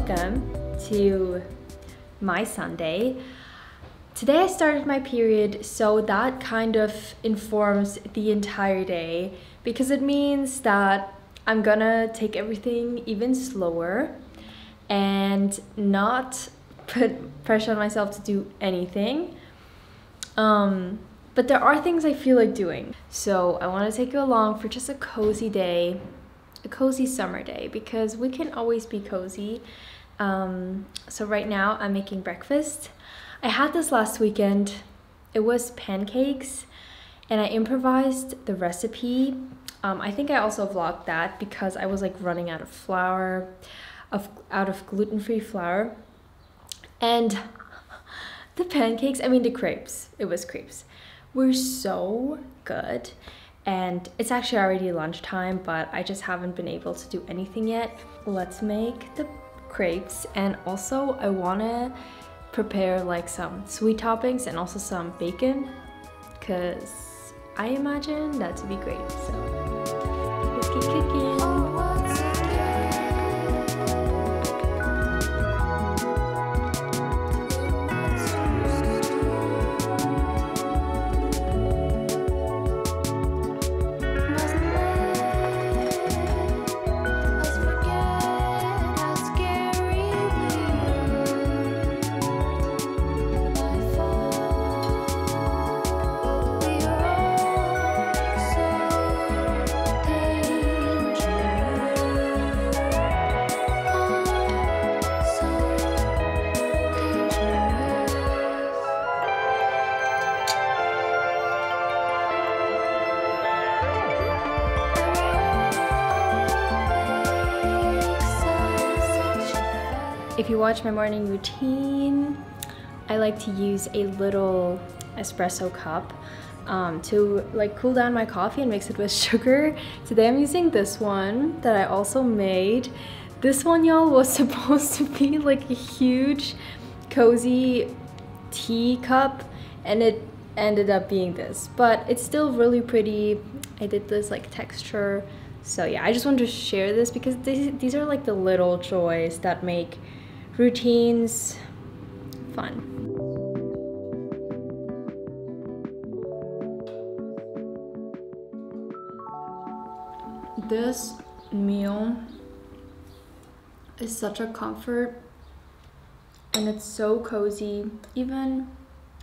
Welcome to my Sunday. Today I started my period, so that kind of informs the entire day because it means that I'm gonna take everything even slower and not put pressure on myself to do anything. Um, but there are things I feel like doing. So I want to take you along for just a cozy day, a cozy summer day, because we can always be cozy. Um, so right now I'm making breakfast. I had this last weekend. It was pancakes, and I improvised the recipe. Um, I think I also vlogged that because I was like running out of flour, of out of gluten-free flour, and the pancakes. I mean the crepes. It was crepes were so good. And it's actually already lunchtime, but I just haven't been able to do anything yet. Let's make the crepes. And also I wanna prepare like some sweet toppings and also some bacon because I imagine that to be great. So you watch my morning routine, I like to use a little espresso cup um, to like cool down my coffee and mix it with sugar. Today I'm using this one that I also made. This one, y'all, was supposed to be like a huge, cozy tea cup, and it ended up being this. But it's still really pretty. I did this like texture. So yeah, I just wanted to share this because these, these are like the little joys that make routines, fun. This meal is such a comfort and it's so cozy even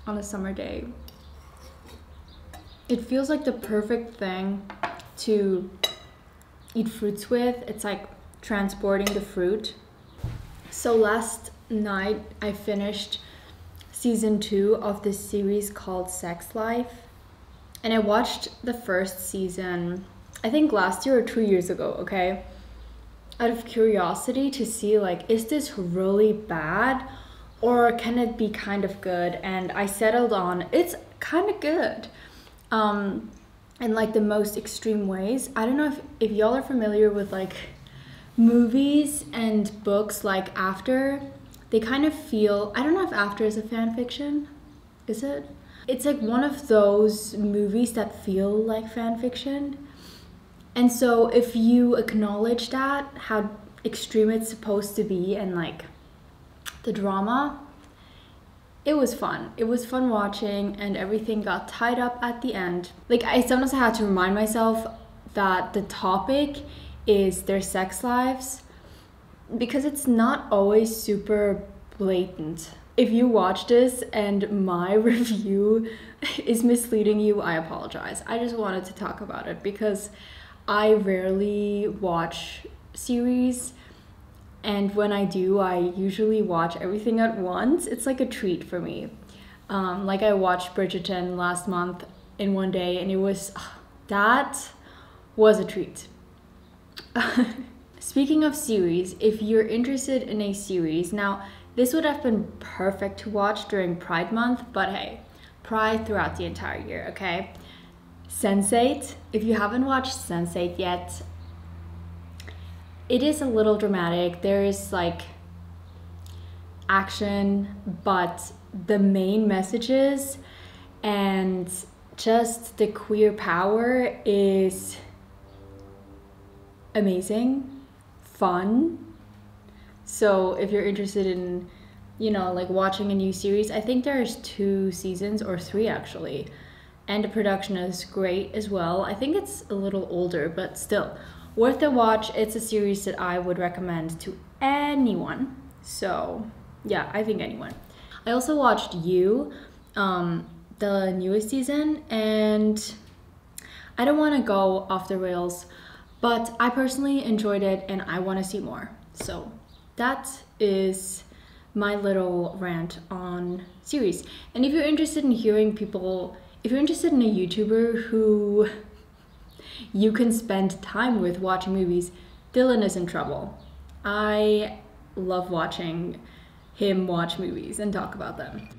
on a summer day. It feels like the perfect thing to eat fruits with. It's like transporting the fruit so last night I finished season two of this series called Sex Life. And I watched the first season, I think last year or two years ago, okay? Out of curiosity to see, like, is this really bad or can it be kind of good? And I settled on it's kind of good. Um, in like the most extreme ways. I don't know if, if y'all are familiar with like movies and books like After, they kind of feel I don't know if After is a fan fiction. Is it? It's like one of those movies that feel like fan fiction. And so if you acknowledge that, how extreme it's supposed to be and like the drama, it was fun. It was fun watching and everything got tied up at the end. Like I sometimes had to remind myself that the topic is their sex lives because it's not always super blatant. If you watch this and my review is misleading you, I apologize. I just wanted to talk about it because I rarely watch series and when I do, I usually watch everything at once. It's like a treat for me. Um, like I watched Bridgerton last month in one day and it was that was a treat Speaking of series, if you're interested in a series, now this would have been perfect to watch during Pride Month, but hey, Pride throughout the entire year, okay? Sense8, if you haven't watched Sense8 yet, it is a little dramatic. There is like action, but the main messages and just the queer power is amazing, fun, So if you're interested in, you know, like watching a new series, I think there's two seasons or three actually. And the production is great as well. I think it's a little older, but still worth a watch. It's a series that I would recommend to anyone. So yeah, I think anyone. I also watched You, um, the newest season, and I don't want to go off the rails, but I personally enjoyed it and I want to see more. So that is my little rant on series. And if you're interested in hearing people, if you're interested in a YouTuber who you can spend time with watching movies, Dylan is in trouble. I love watching him watch movies and talk about them.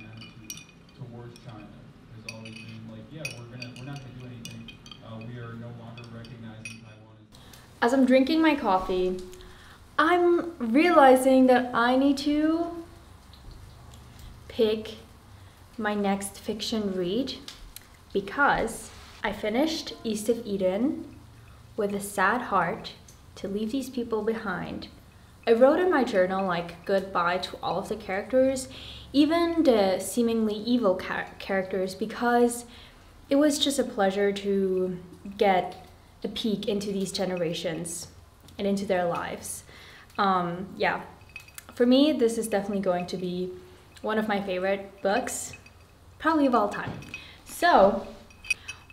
Towards China has always been like, yeah, we're gonna, we're not gonna do anything. Uh, we are no longer recognizing Taiwan as. I'm drinking my coffee, I'm realizing that I need to pick my next fiction read because I finished East of Eden with a sad heart to leave these people behind I wrote in my journal like goodbye to all of the characters, even the seemingly evil char- characters, because it was just a pleasure to get a peek into these generations and into their lives. Um, yeah, for me, this is definitely going to be one of my favorite books, probably of all time. So,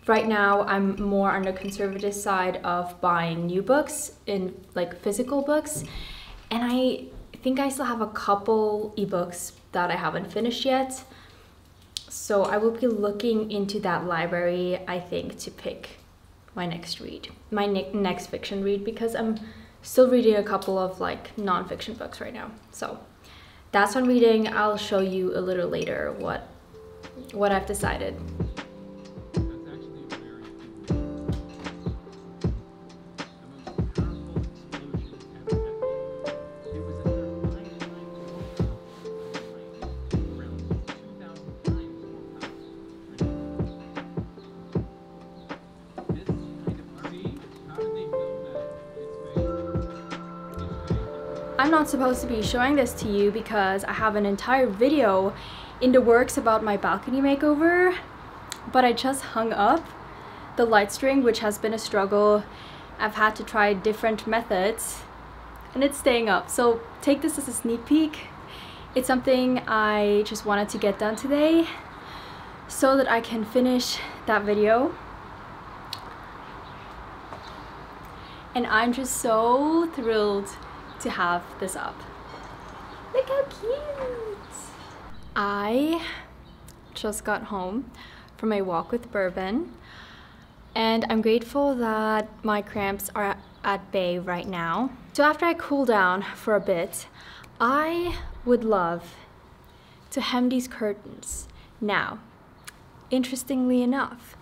right now I'm more on the conservative side of buying new books in like physical books and I think I still have a couple ebooks that I haven't finished yet. So I will be looking into that library, I think, to pick my next read, my ne next fiction read, because I'm still reading a couple of like nonfiction books right now. So that's what I'm reading. I'll show you a little later what what I've decided. Supposed to be showing this to you because I have an entire video in the works about my balcony makeover, but I just hung up the light string, which has been a struggle. I've had to try different methods and it's staying up. So take this as a sneak peek. It's something I just wanted to get done today so that I can finish that video. And I'm just so thrilled to have this up. Look how cute! I just got home from a walk with Bourbon and I'm grateful that my cramps are at bay right now. So after I cool down for a bit, I would love to hem these curtains. Now, interestingly enough,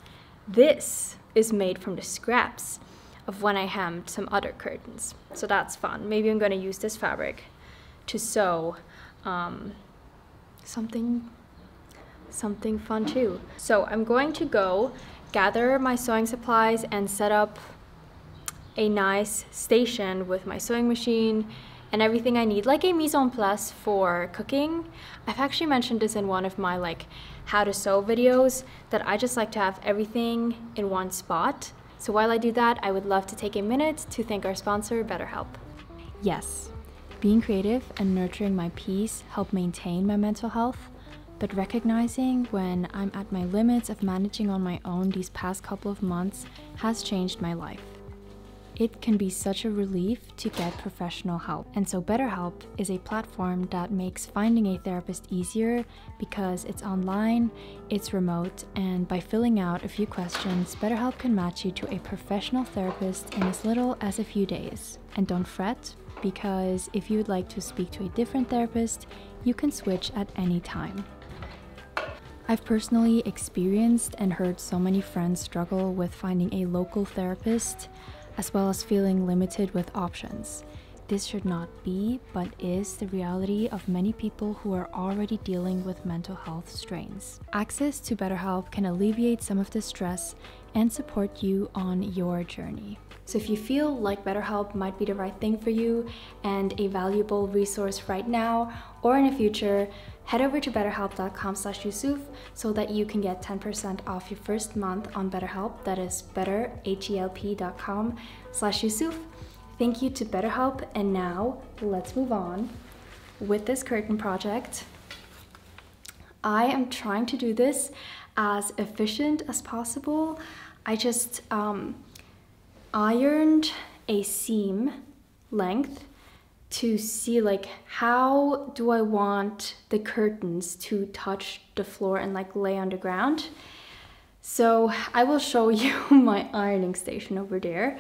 this is made from the scraps of when I hemmed some other curtains. So that's fun. Maybe I'm gonna use this fabric to sew um, something, something fun too. So I'm going to go gather my sewing supplies and set up a nice station with my sewing machine and everything I need, like a mise en place for cooking. I've actually mentioned this in one of my like how to sew videos that I just like to have everything in one spot so while I do that, I would love to take a minute to thank our sponsor, BetterHelp. Yes, being creative and nurturing my peace help maintain my mental health, but recognizing when I'm at my limits of managing on my own these past couple of months has changed my life. It can be such a relief to get professional help. And so BetterHelp is a platform that makes finding a therapist easier because it's online, it's remote, and by filling out a few questions, BetterHelp can match you to a professional therapist in as little as a few days. And don't fret, because if you would like to speak to a different therapist, you can switch at any time. I've personally experienced and heard so many friends struggle with finding a local therapist as well as feeling limited with options. This should not be, but is, the reality of many people who are already dealing with mental health strains. Access to BetterHelp can alleviate some of the stress and support you on your journey. So if you feel like BetterHelp might be the right thing for you and a valuable resource right now or in the future, head over to betterhelp.com slash Jusuf so that you can get 10% off your first month on BetterHelp. That is betterhelp.com slash Jusuf. Thank you to BetterHelp. And now let's move on with this curtain project. I am trying to do this as efficient as possible. I just um, ironed a seam length to see like how do I want the curtains to touch the floor and like lay on the ground. So I will show you my ironing station over there.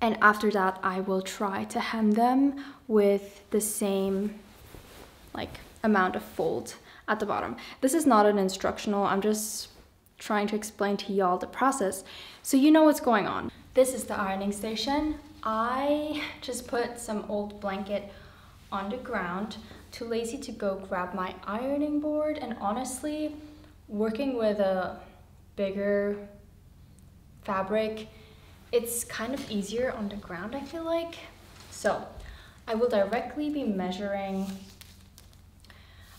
And after that, I will try to hem them with the same like amount of fold at the bottom. This is not an instructional, I'm just trying to explain to y'all the process so you know what's going on. This is the ironing station. I just put some old blanket on the ground, too lazy to go grab my ironing board and honestly, working with a bigger fabric, it's kind of easier on the ground I feel like. So I will directly be measuring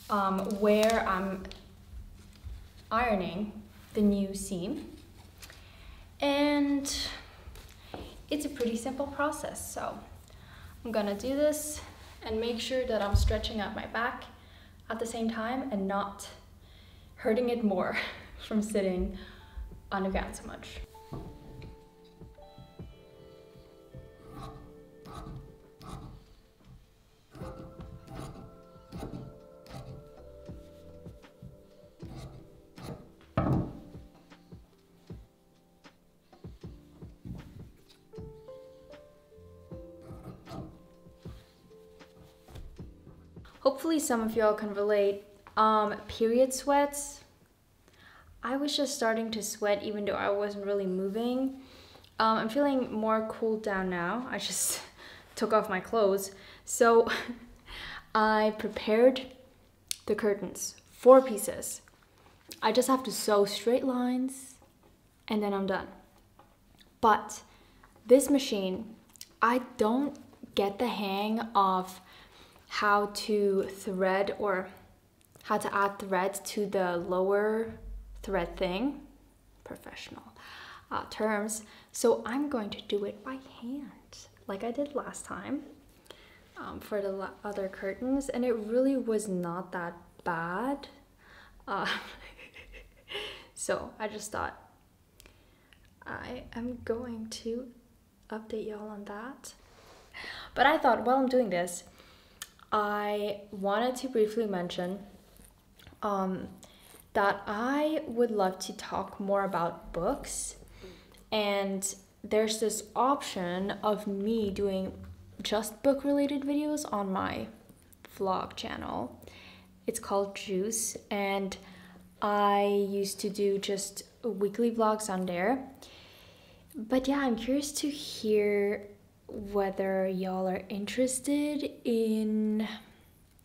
um, where I'm ironing the new seam. And it's a pretty simple process. So I'm gonna do this and make sure that I'm stretching out my back at the same time and not hurting it more from sitting on the ground so much. Some of y'all can relate. Um, period sweats. I was just starting to sweat even though I wasn't really moving. Um, I'm feeling more cooled down now. I just took off my clothes. So I prepared the curtains, four pieces. I just have to sew straight lines and then I'm done. But this machine, I don't get the hang of how to thread or how to add thread to the lower thread thing, professional uh, terms. So I'm going to do it by hand, like I did last time um, for the other curtains, and it really was not that bad. Uh, so I just thought I am going to update y'all on that. But I thought while I'm doing this, I wanted to briefly mention um, that I would love to talk more about books. And there's this option of me doing just book related videos on my vlog channel. It's called Juice, and I used to do just weekly vlogs on there. But yeah, I'm curious to hear whether y'all are interested in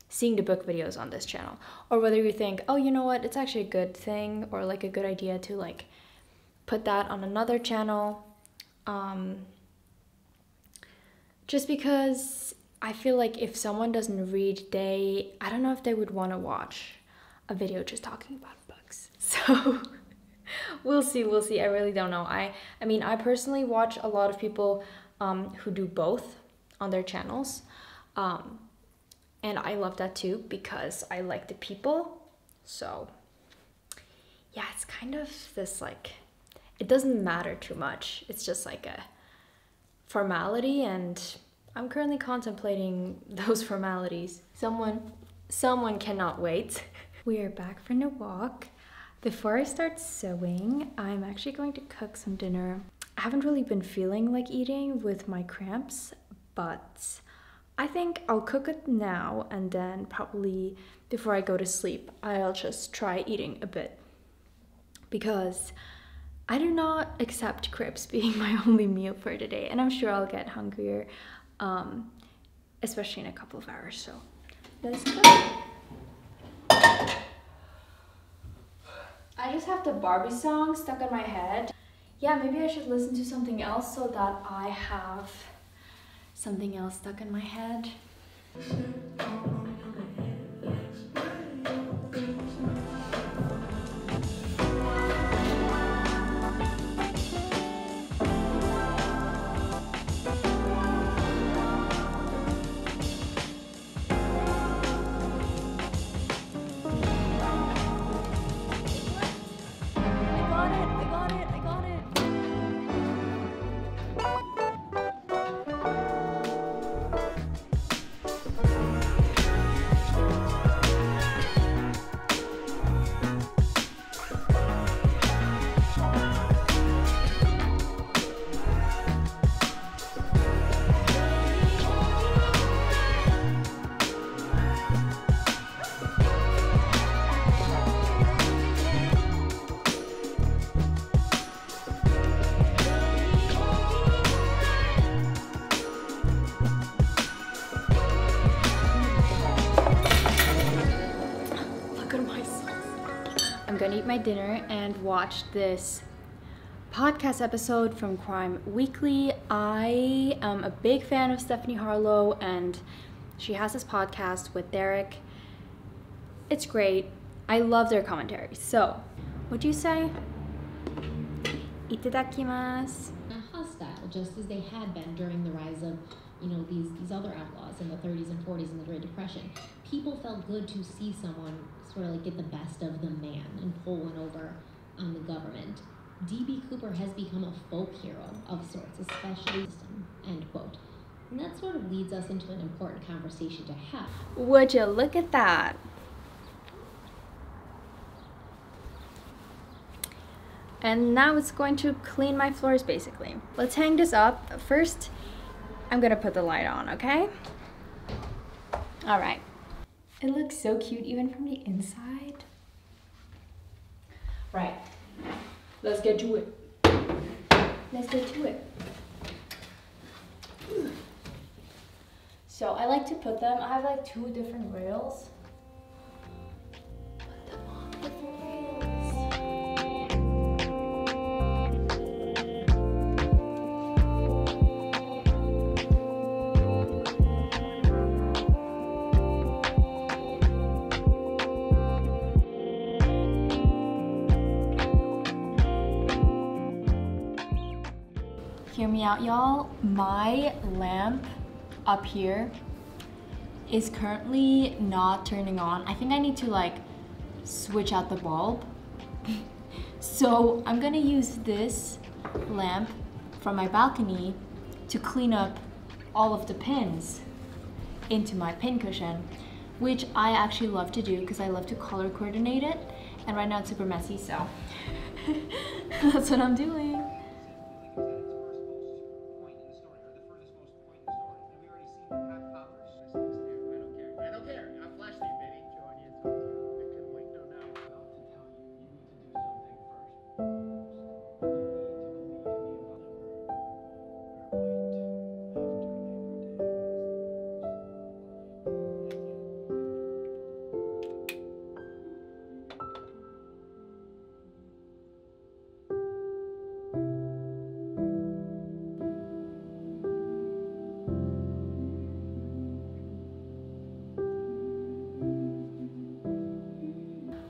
seeing the book videos on this channel. Or whether you think oh you know what it's actually a good thing or like a good idea to like put that on another channel. Um, just because i feel like if someone doesn't read they i don't know if they would want to watch a video just talking about books. So we'll see we'll see. I really don't know. I i mean i personally watch a lot of people um, who do both on their channels. Um, and I love that too because I like the people. So, yeah, it's kind of this like, it doesn't matter too much. It's just like a formality, and I'm currently contemplating those formalities. Someone, someone cannot wait. we are back from the walk. Before I start sewing, I'm actually going to cook some dinner. I haven't really been feeling like eating with my cramps, but I think I'll cook it now and then probably before I go to sleep, I'll just try eating a bit. Because I do not accept crepes being my only meal for today, and I'm sure I'll get hungrier, um, especially in a couple of hours. So let's go. I I just have the Barbie song stuck in my head. Yeah, maybe I should listen to something else so that I have something else stuck in my head. I'm gonna eat my dinner and watch this podcast episode from Crime Weekly. I am a big fan of Stephanie Harlowe, and she has this podcast with Derek. It's great. I love their commentary. So, what do you say? Itadakimasu. hostile, just as they had been during the rise of, you know, these these other outlaws in the 30s and 40s in the Great Depression. People felt good to see someone sort of like get the best of the man and pull one over on the government. D.B. Cooper has become a folk hero of sorts, especially end quote. And that sort of leads us into an important conversation to have. Would you look at that? And now it's going to clean my floors basically. Let's hang this up. First, I'm gonna put the light on, okay? All right. It looks so cute even from the inside. Right. Let's get to it. Let's get to it. So I like to put them, I have like two different rails. Out, y'all. My lamp up here is currently not turning on. I think I need to like switch out the bulb. so I'm gonna use this lamp from my balcony to clean up all of the pins into my pin cushion, which I actually love to do because I love to color coordinate it. And right now it's super messy, so that's what I'm doing.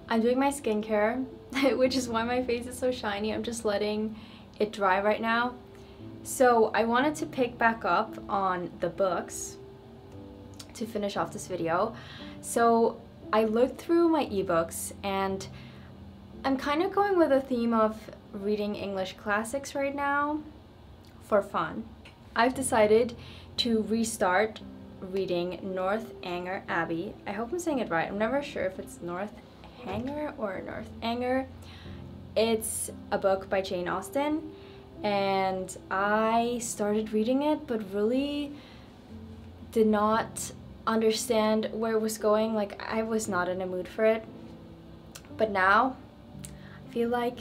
I'm doing my skincare, which is why my face is so shiny. I'm just letting it dry right now. So I wanted to pick back up on the books to finish off this video. So I looked through my ebooks and I'm kind of going with a theme of reading English classics right now for fun. I've decided to restart reading Northanger Abbey. I hope I'm saying it right. I'm never sure if it's North Hanger or North Anger. It's a book by Jane Austen and I started reading it but really did not understand where it was going. Like I was not in a mood for it. But now I feel like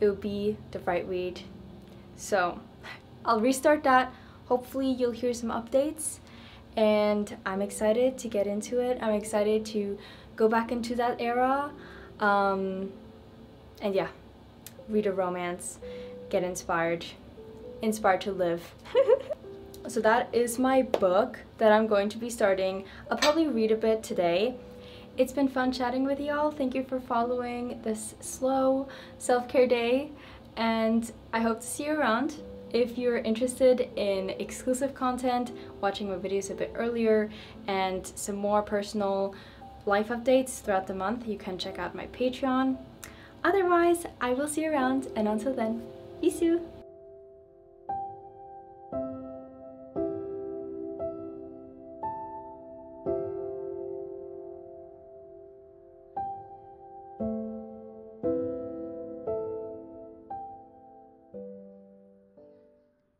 it would be the right read. So I'll restart that. Hopefully you'll hear some updates and I'm excited to get into it. I'm excited to go back into that era. Um, and yeah, read a romance, get inspired, inspired to live. so that is my book that I'm going to be starting. I'll probably read a bit today. It's been fun chatting with y'all. Thank you for following this slow self-care day and I hope to see you around. If you're interested in exclusive content, watching my videos a bit earlier, and some more personal life updates throughout the month, you can check out my Patreon. Otherwise, I will see you around, and until then, isu!